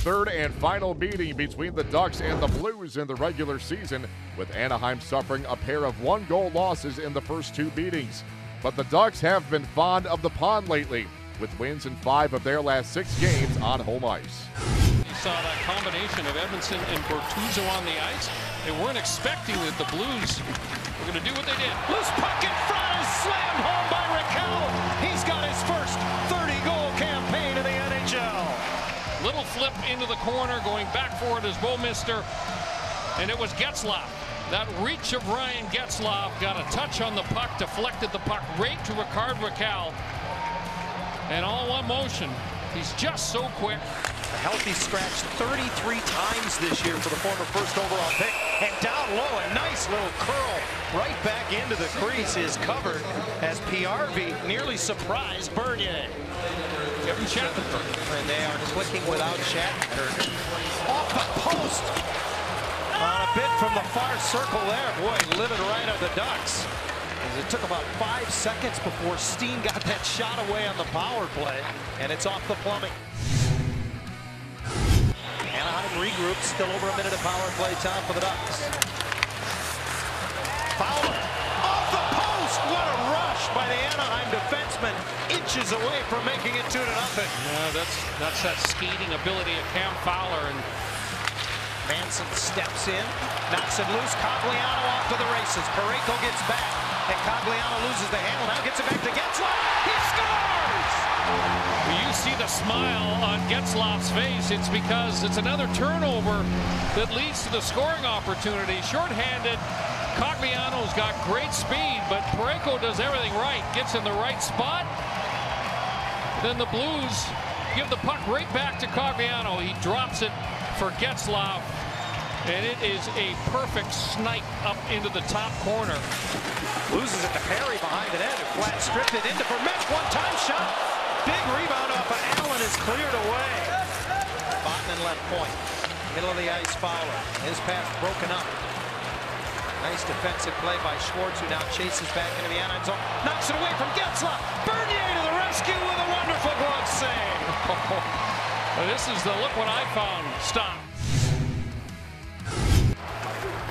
third and final meeting between the Ducks and the Blues in the regular season, with Anaheim suffering a pair of one goal losses in the first two meetings. But the Ducks have been fond of the pond lately, with wins in five of their last six games on home ice. You saw that combination of Edmundson and Bortuzzo on the ice. They weren't expecting that the Blues were going to do what they did. Loose puck into the corner, going back for it as Bouwmeester, and it was Getzlaf. That reach of Ryan Getzlaf got a touch on the puck, deflected the puck right to Rickard Rakell. And all one motion. He's just so quick. A healthy scratch 33 times this year for the former first overall pick. And down low, a nice little curl right back into the crease is covered as PRV nearly surprised Bernier. Kevin Shattenkirk. And they are clicking without Shattenkirk. Off the post. On a bit from the far circle there. Boy, living right on the Ducks. As it took about five seconds before Steen got that shot away on the power play. And it's off the plumbing. Regroups. Still over a minute of power play time for the Ducks. Fowler off the post. What a rush by the Anaheim defenseman. Inches away from making it two to nothing. Yeah, that's that's that skating ability of Cam Fowler and Manson steps in, knocks it loose. Cogliano off to the races. Parayko gets back, and Cogliano loses the handle. Now gets it back to Getzlaf. He scores! you see the smile on Getzlaf's face. It's because it's another turnover that leads to the scoring opportunity. Shorthanded, Cogliano's got great speed, but Parayko does everything right. Gets in the right spot. Then the Blues give the puck right back to Cogliano. He drops it for Getzlaf. And it is a perfect snipe up into the top corner. Loses it to Perry behind the net. Flat stripped it into Vermette. One-time shot. Big rebound off of Allen is cleared away. Botman left point. Middle of the ice, Fowler. His pass broken up. Nice defensive play by Schwartz, who now chases back into the Anaheim zone. Knocks it away from Getzlaf. Bernier to the rescue with a wonderful glove save. Well, this is the look what I found stop.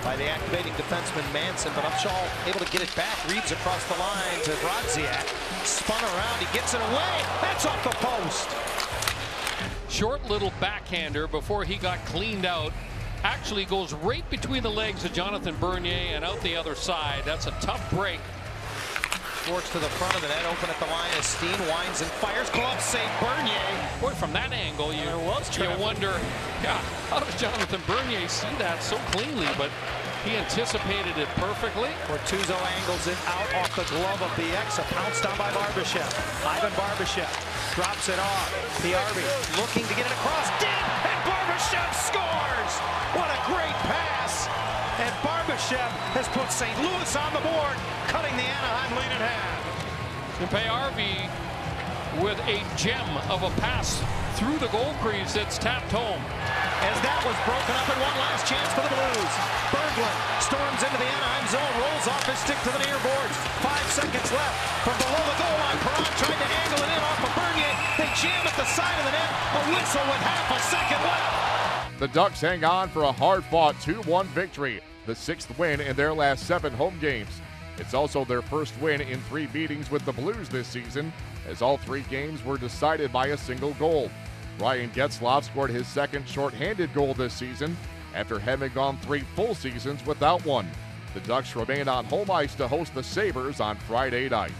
By the activating defenseman Manson, but Upshaw able to get it back. Reads across the line to Brodziak. Spun around, he gets it away. That's off the post. Short little backhander before he got cleaned out. Actually goes right between the legs of Jonathan Bernier and out the other side. That's a tough break. Schwartz to the front of the net, open at the line as Steen winds and fires. Glove save Bernier. Boy, from that angle, you, was you wonder, yeah, how does Jonathan Bernier see that so cleanly? But he anticipated it perfectly. Bortuzzo angles it out off the glove of BX. A pounce down by Barbashev. Ivan Barbashev drops it off. PRV looking to get it across. Did and Barbashev scores! What a great pass! And has put St. Louis on the board, cutting the Anaheim lead in half. Harvey with a gem of a pass through the goal crease that's tapped home. As that was broken up and one last chance for the Blues. Berglund storms into the Anaheim zone, rolls off his stick to the near boards. Five seconds left from below the goal line. Perron tried to angle it in off of Bernier. They jam at the side of the net. A whistle with half a second left. The Ducks hang on for a hard-fought 2-1 victory, the sixth win in their last seven home games. It's also their first win in three meetings with the Blues this season, as all three games were decided by a single goal. Ryan Getzlaf scored his second shorthanded goal this season after having gone three full seasons without one. The Ducks remain on home ice to host the Sabres on Friday night.